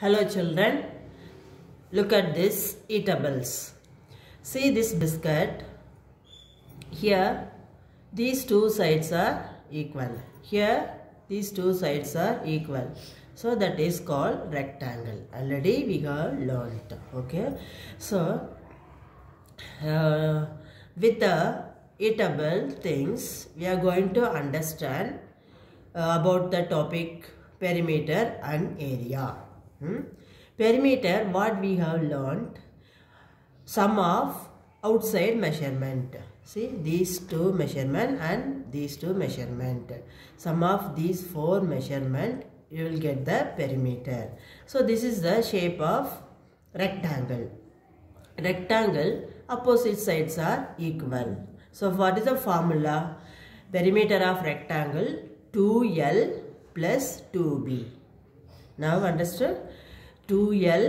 Hello children, look at this eatables. See this biscuit. Here, these two sides are equal. Here, these two sides are equal. So that is called rectangle. Already we have learnt. Okay. So, uh, with the eatable things, we are going to understand uh, about the topic perimeter and area. Hmm? Perimeter, what we have learned, sum of outside measurement. See these two measurement and these two measurement. Sum of these four measurement, you will get the perimeter. So this is the shape of rectangle. Rectangle, opposite sides are equal. So what is the formula? Perimeter of rectangle 2L plus 2B. Now understood? 2L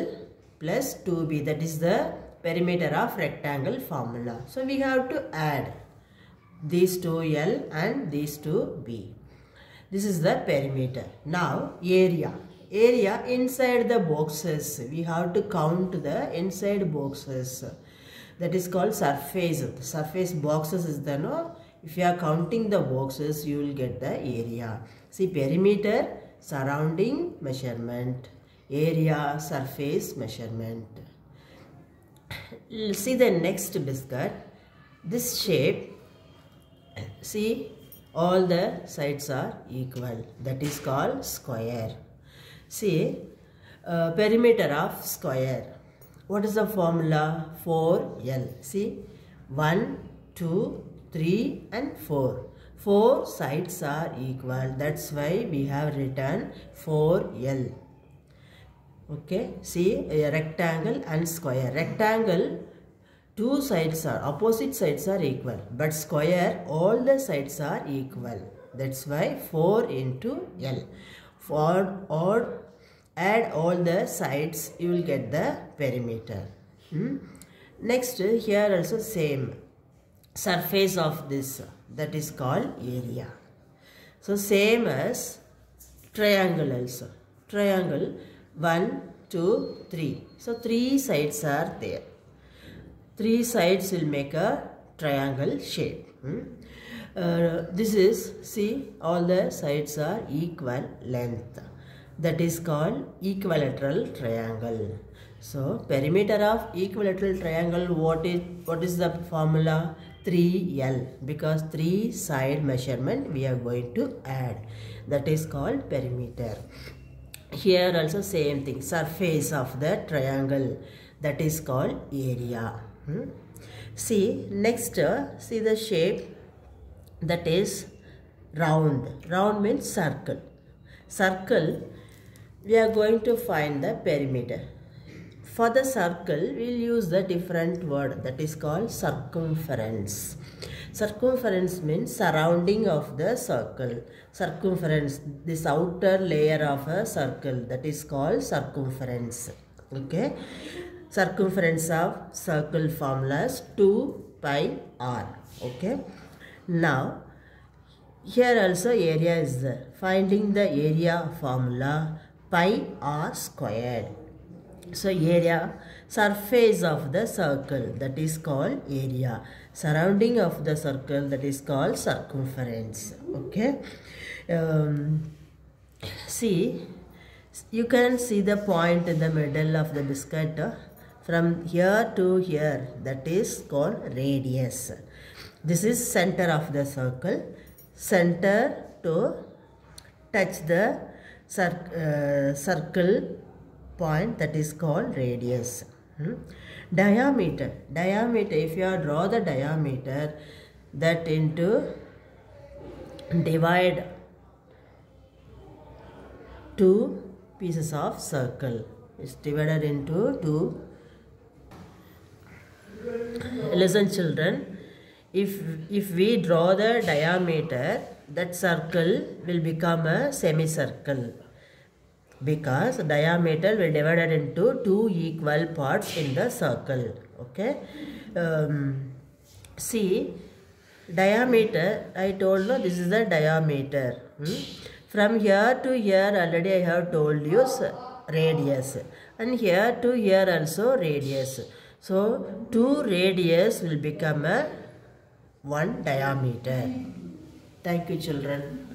plus 2B that is the perimeter of rectangle formula. So we have to add these 2L and these 2B. This is the perimeter. Now area. Area inside the boxes. We have to count the inside boxes. That is called surface. The surface boxes is the no. If you are counting the boxes, you will get the area. See perimeter, surrounding measurement, area, surface measurement. See the next biscuit. This shape, see all the sides are equal. That is called square. See uh, perimeter of square. What is the formula? 4L. See 1, 2, 3 and 4. 4 sides are equal. That's why we have written 4L. Okay. See a rectangle and square. Rectangle two sides are opposite sides are equal but square all the sides are equal that's why 4 into L for or add all the sides you will get the perimeter hmm? next here also same surface of this that is called area so same as triangle also triangle 1 2 3 so three sides are there three sides will make a triangle shape. Hmm? Uh, this is, see, all the sides are equal length. That is called equilateral triangle. So, perimeter of equilateral triangle, what is, what is the formula? 3L because 3 side measurement we are going to add. That is called perimeter. Here also same thing, surface of the triangle. That is called area. Hmm? See next uh, see the shape that is round. Round means circle. Circle we are going to find the perimeter. For the circle we will use the different word that is called circumference. Circumference means surrounding of the circle. Circumference this outer layer of a circle that is called circumference. Okay circumference of circle formulas 2 pi r okay now here also area is there finding the area formula pi r squared so area surface of the circle that is called area. Surrounding of the circle that is called circumference. Okay? Um, see you can see the point in the middle of the biscuit uh, from here to here that is called radius. This is center of the circle. Center to touch the cir uh, circle point that is called radius. Hmm? diameter. Diameter if you draw the diameter that into divide two pieces of circle. It's divided into two. Listen children. If if we draw the diameter that circle will become a semicircle because diameter will divided into two equal parts in the circle okay um, see diameter i told you this is the diameter hmm? from here to here already i have told you radius and here to here also radius. So 2 radius will become a 1 diameter. Thank you children.